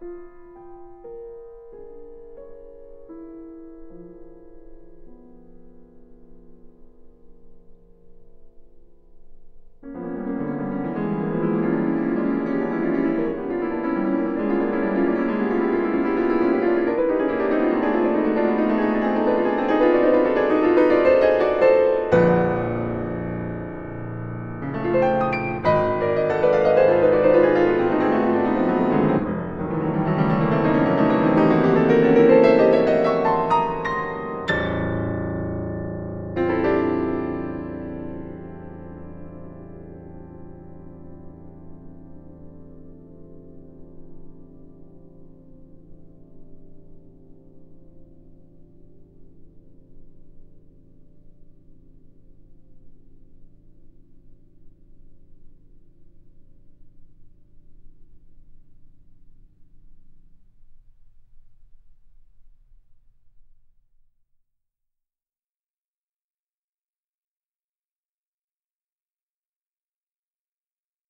you